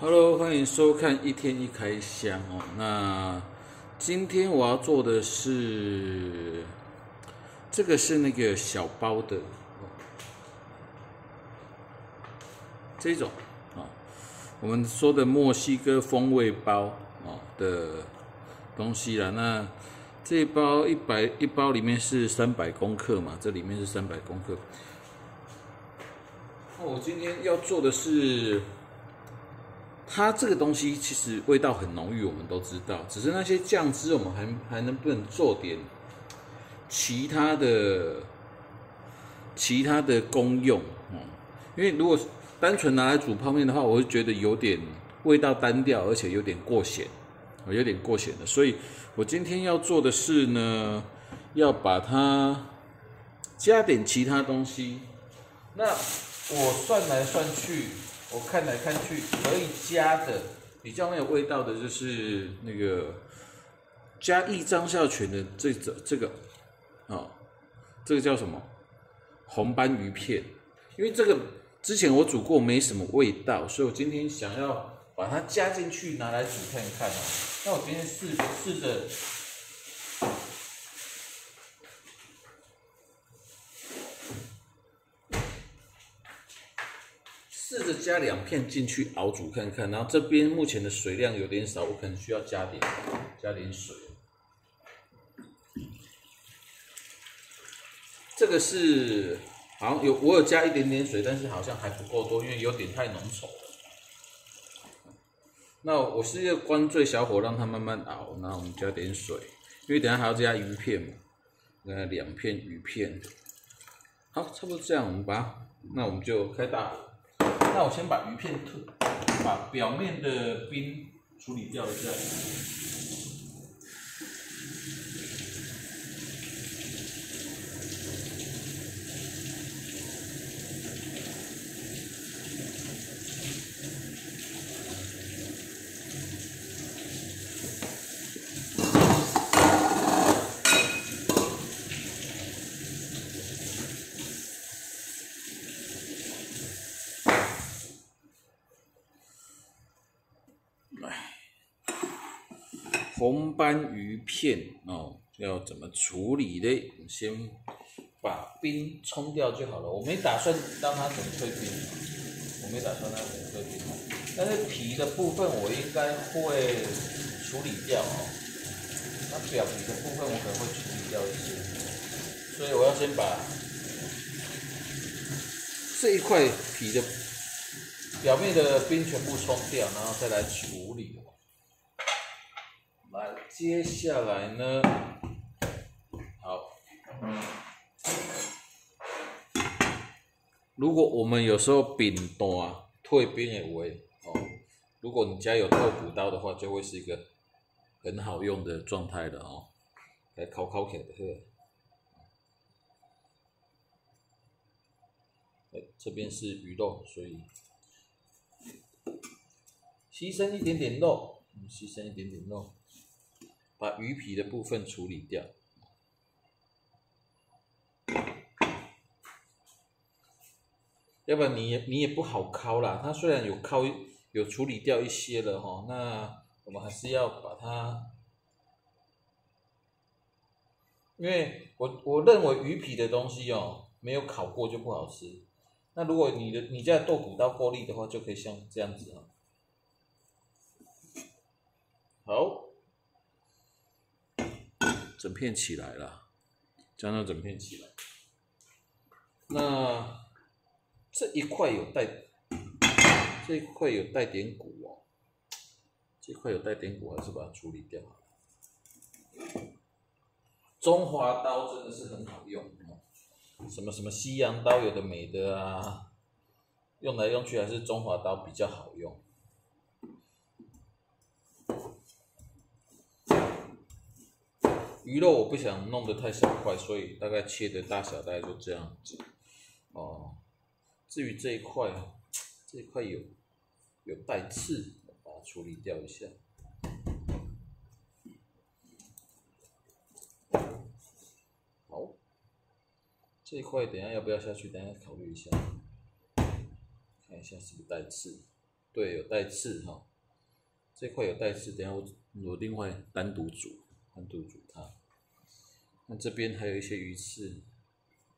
Hello，欢迎收看一天一开箱哦。那今天我要做的是，这个是那个小包的，这种啊、我们说的墨西哥风味包哦的东西啦。那这一包一百一包里面是三百公克嘛，这里面是三百公克。那我今天要做的是。它这个东西其实味道很浓郁，我们都知道。只是那些酱汁，我们还还能不能做点其他的其他的功用？嗯，因为如果单纯拿来煮泡面的话，我会觉得有点味道单调，而且有点过咸，有点过咸的。所以我今天要做的是呢，要把它加点其他东西。那我算来算去。我看来看去可以加的比较没有味道的，就是那个加益张孝全的这这这个啊、这个叫什么红斑鱼片？因为这个之前我煮过没什么味道，所以我今天想要把它加进去拿来煮看看。那我今天试试着。试着加两片进去熬煮看看，然后这边目前的水量有点少，我可能需要加点加点水。这个是好像有我有加一点点水，但是好像还不够多，因为有点太浓稠了。那我是要关最小火让它慢慢熬，然后我们加点水，因为等下还要加鱼片嘛，那两片鱼片。好，差不多这样，我们把，那我们就开大火。那我先把鱼片，把表面的冰处理掉一下。红斑鱼片哦，要怎么处理嘞？先把冰冲掉就好了。我没打算让它怎么退冰，我没打算让它怎么退冰。但是皮的部分我应该会处理掉哦。那表皮的部分我可能会处理掉一些，所以我要先把这一块皮的表面的冰全部冲掉，然后再来处理。接下来呢，好，如果我们有时候饼大退兵的为哦，如果你家有豆腐刀的话，就会是一个很好用的状态的哦。来烤烤起来的，哎，这边是鱼肉，所以牺牲一点点肉，牺牲一点点肉。把鱼皮的部分处理掉，要不然你也你也不好烤啦。它虽然有烤有处理掉一些了哈，那我们还是要把它，因为我我认为鱼皮的东西哦，没有烤过就不好吃。那如果你的你家豆腐刀过力的话，就可以像这样子啊。好。整片起来了，将它整片起来。那这一块有带，这一块有带点骨哦，这块有带点骨，还是把它处理掉。中华刀真的是很好用哦，什么什么西洋刀有的没的啊，用来用去还是中华刀比较好用。鱼肉我不想弄得太小块，所以大概切的大小大概就这样子。哦，至于这一块，这一块有有带刺，把它处理掉一下。好，这一块等下要不要下去？等下考虑一下，看一下是不是带刺。对，有带刺哈，这块有带刺，等下我我另外单独煮，单独煮它。那这边还有一些鱼刺，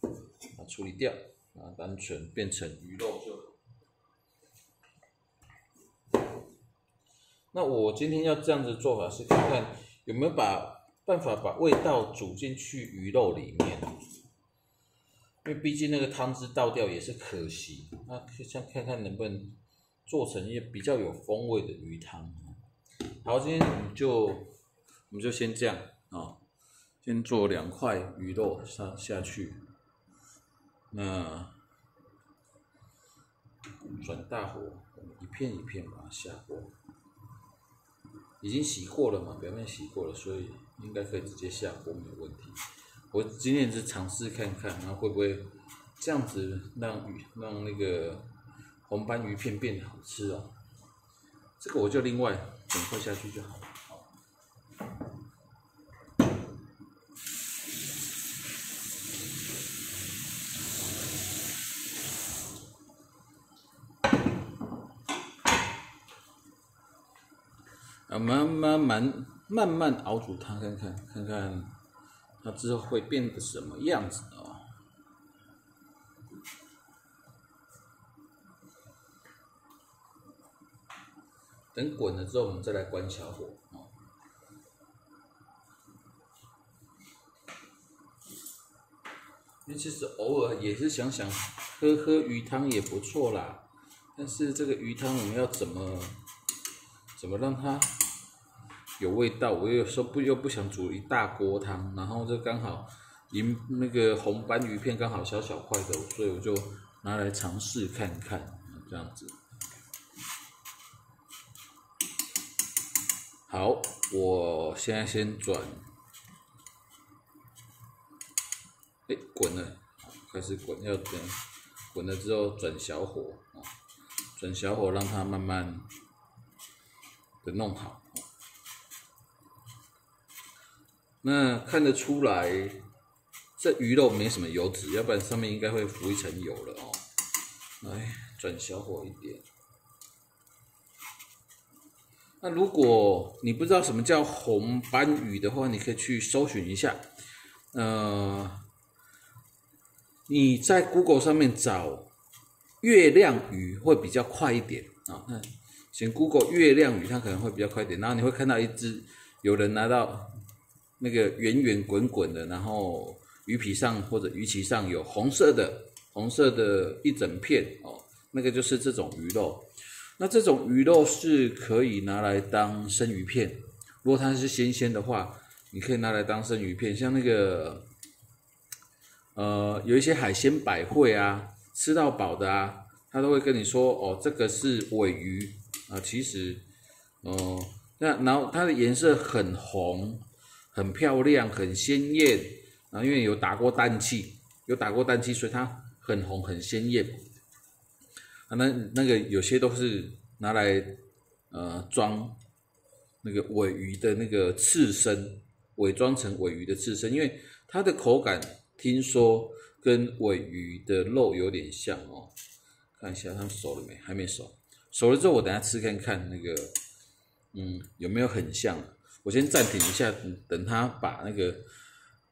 啊，处理掉，啊，单纯变成鱼肉就。那我今天要这样子做法是看看有没有把办法把味道煮进去鱼肉里面，因为毕竟那个汤汁倒掉也是可惜，那想看看能不能做成一比较有风味的鱼汤。好，今天我们就我们就先这样啊，先做两块鱼肉下下去，那转大火，我们一片一片把它下锅。已经洗过了嘛，表面洗过了，所以应该可以直接下锅没有问题。我今天是尝试看看，然后会不会这样子让鱼让那个红斑鱼片变得好吃啊？这个我就另外整块下去就好了。啊，慢慢慢慢慢熬煮它，看看看看它之后会变得什么样子哦。等滚了之后，我们再来关小火哦。因为其实偶尔也是想想喝喝鱼汤也不错啦，但是这个鱼汤我们要怎么怎么让它？有味道，我有时候不又不想煮一大锅汤，然后就刚好银那个红斑鱼片刚好小小块的，所以我就拿来尝试看看，这样子。好，我现在先转，哎，滚了，开始滚，要等滚了之后转小火啊，转小火让它慢慢的弄好。那看得出来，这鱼肉没什么油脂，要不然上面应该会浮一层油了哦。来，转小火一点。那如果你不知道什么叫红斑鱼的话，你可以去搜寻一下。呃，你在 Google 上面找月亮鱼会比较快一点啊。那请 Google 月亮鱼，它可能会比较快一点。然后你会看到一只有人拿到。那个圆圆滚滚的，然后鱼皮上或者鱼鳍上有红色的，红色的一整片哦，那个就是这种鱼肉。那这种鱼肉是可以拿来当生鱼片，如果它是新鲜的话，你可以拿来当生鱼片。像那个，呃，有一些海鲜百汇啊，吃到饱的啊，他都会跟你说哦，这个是尾鱼啊，其实，哦，那然后它的颜色很红。很漂亮，很鲜艳啊！因为有打过氮气，有打过氮气，所以它很红，很鲜艳。啊，那那个有些都是拿来呃装那个尾鱼的那个刺身，伪装成尾鱼的刺身，因为它的口感听说跟尾鱼的肉有点像哦。看一下它熟了没？还没熟。熟了之后，我等下吃看看那个，嗯，有没有很像。我先暂停一下，等它把那个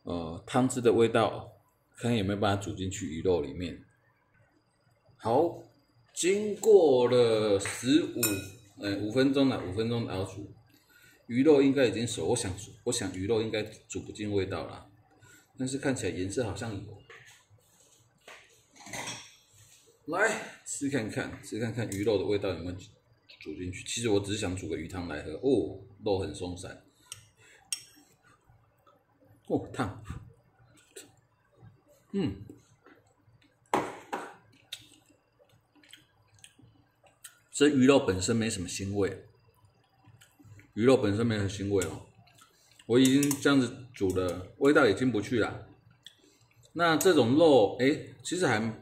呃汤汁的味道，看看有没有把它煮进去鱼肉里面。好，经过了十五呃五分钟了，五分钟熬煮，鱼肉应该已经熟。我想我想鱼肉应该煮不进味道了，但是看起来颜色好像有。来吃看看，吃看看鱼肉的味道有没有。煮进去，其实我只是想煮个鱼汤来喝。哦，肉很松散。哦，烫。嗯。这鱼肉本身没什么腥味，鱼肉本身没什么腥味哦。我已经这样子煮了，味道也进不去了。那这种肉，哎，其实还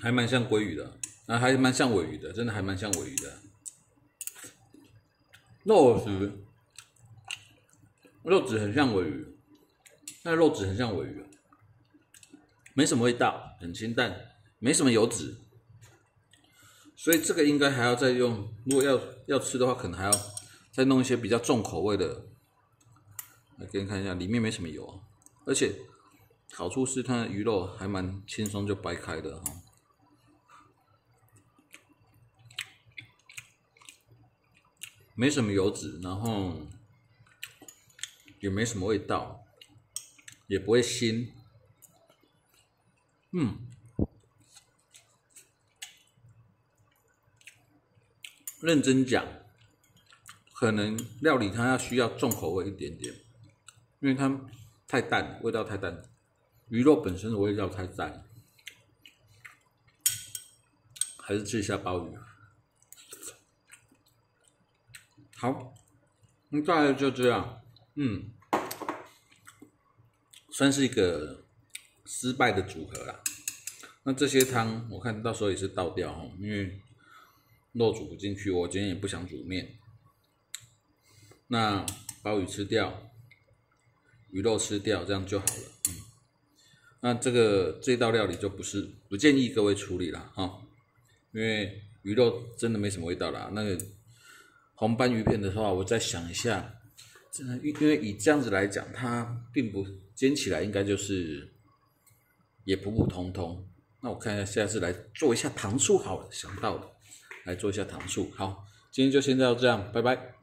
还蛮像鲑鱼的。啊，还蛮像尾鱼的，真的还蛮像尾鱼的。肉质，肉质很像尾鱼，那肉质很像尾鱼，没什么味道，很清淡，没什么油脂，所以这个应该还要再用，如果要要吃的话，可能还要再弄一些比较重口味的。来给你看一下，里面没什么油，而且好处是它的鱼肉还蛮轻松就掰开的哈，没什么油脂，然后也没什么味道，也不会腥，嗯。认真讲，可能料理它要需要重口味一点点，因为它太淡，味道太淡，鱼肉本身的味道太淡，还是吃一下鲍鱼。好，那大概就这样，嗯，算是一个失败的组合啦。那这些汤我看到时候也是倒掉哈，因为。肉煮不进去，我今天也不想煮面。那鲍鱼吃掉，鱼肉吃掉，这样就好了。嗯，那这个这道料理就不是不建议各位处理了哈，因为鱼肉真的没什么味道啦。那个红斑鱼片的话，我再想一下，这因为以这样子来讲，它并不煎起来应该就是也普普通通。那我看一下，下次来做一下糖醋好了，想到了。来做一下糖醋，好，今天就先到这样，拜拜。